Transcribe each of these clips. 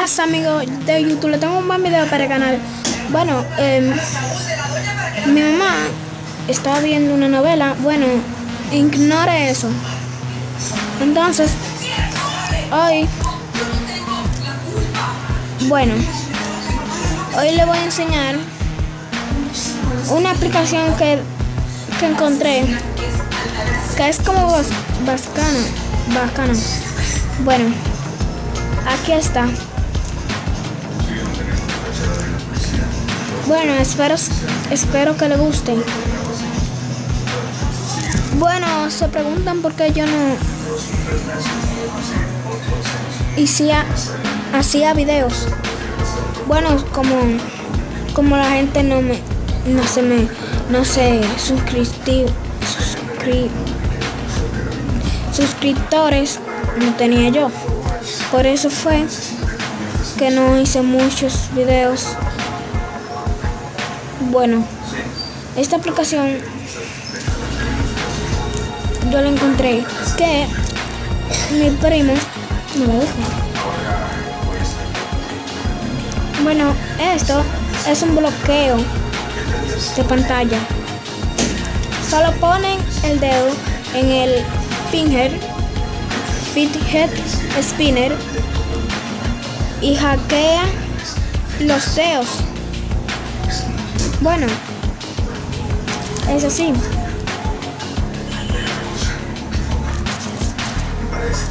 amigos de YouTube, le tengo un buen video para el canal. Bueno, eh, mi mamá estaba viendo una novela. Bueno, ignore eso. Entonces, hoy, bueno, hoy le voy a enseñar una aplicación que, que encontré que es como bacana, bacana. Bueno, aquí está. Bueno, espero, espero que le guste. Bueno, se preguntan por qué yo no hacía, hacía videos. Bueno, como, como la gente no me no se me no se suscri, suscriptores no tenía yo. Por eso fue que no hice muchos videos bueno, esta aplicación yo la encontré que mi primo me dijo. Bueno, esto es un bloqueo de pantalla. Solo ponen el dedo en el finger, head spinner y hackea los dedos. Bueno, es así.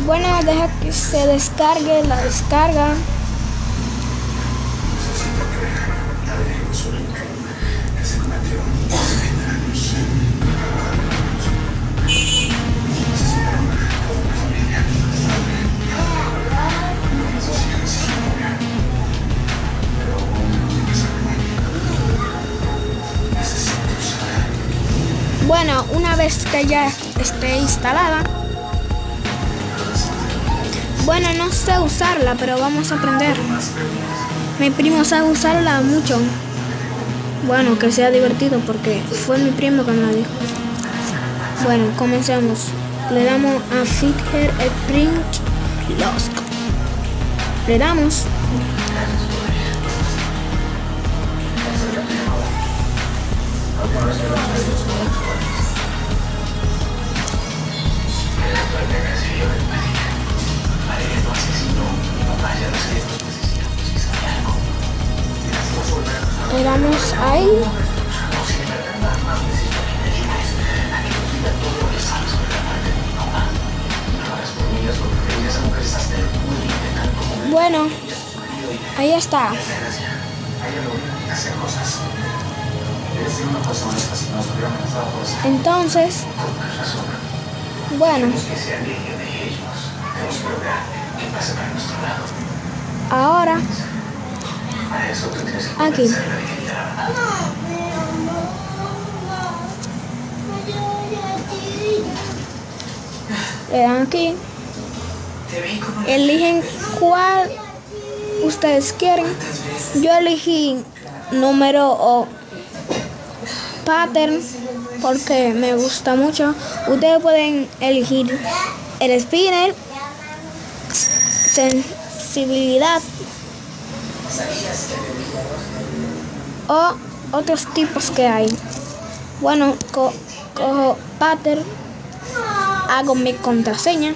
Bueno, deja que se descargue la descarga. Bueno, una vez que ya esté instalada, bueno, no sé usarla, pero vamos a aprender. Mi primo sabe usarla mucho. Bueno, que sea divertido porque fue mi primo que me dijo. Bueno, comencemos. Le damos a Fither Print Lost. Le damos Éramos ahí. Bueno, ahí está. Entonces, bueno, ahora, aquí. Le dan aquí. Eligen cuál ustedes quieren. Yo elegí número o pattern porque me gusta mucho. Ustedes pueden elegir el spinner, sensibilidad o otros tipos que hay. Bueno, cojo pattern, hago mi contraseña.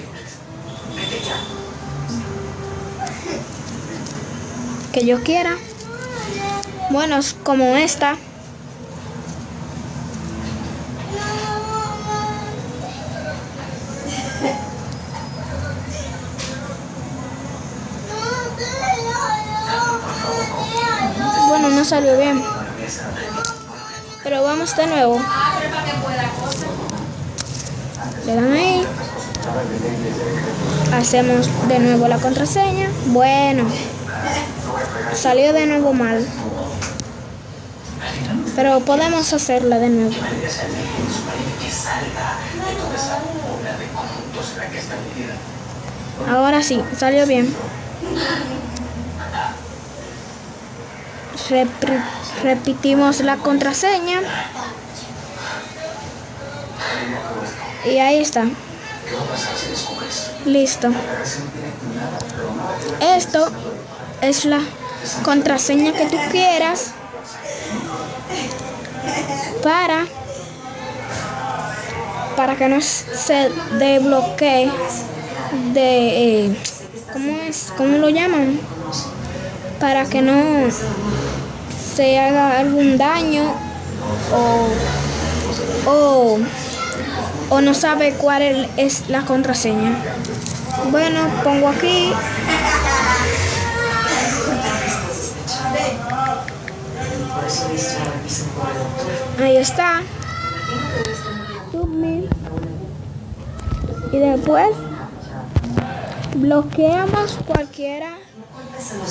Que yo quiera. Bueno, es como esta. Salió bien. Pero vamos de nuevo. Le ahí. Hacemos de nuevo la contraseña. Bueno. Salió de nuevo mal. Pero podemos hacerla de nuevo. Ahora sí, salió bien. Repetimos la contraseña. Y ahí está. Listo. Esto es la contraseña que tú quieras para para que no se desbloquee de eh, ¿cómo es? ¿Cómo lo llaman? Para que no se haga algún daño o, o, o no sabe cuál es la contraseña. Bueno, pongo aquí. Ahí está. Y después bloqueamos cualquiera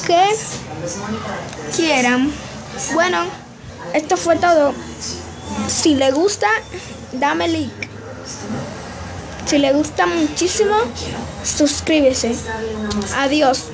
que quieran. Bueno, esto fue todo. Si le gusta, dame like. Si le gusta muchísimo, suscríbese. Adiós.